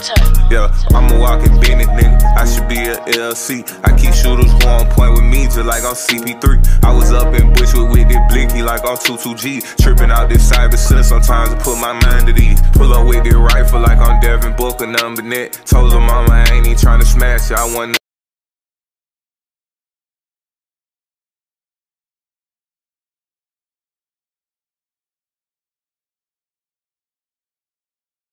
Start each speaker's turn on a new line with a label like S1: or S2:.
S1: Yeah, yeah, I'm a walking Bennett nigga. I should be a LC. I keep shooters who on point with me, just like I'm CP3. I was up in Bushwood with this blinky like I'm 22G. Tripping out this cyber sense, sometimes I put my mind at ease. Pull up with this rifle like I'm Devin Booker, number net. Told her mama I ain't even trying to smash it, I want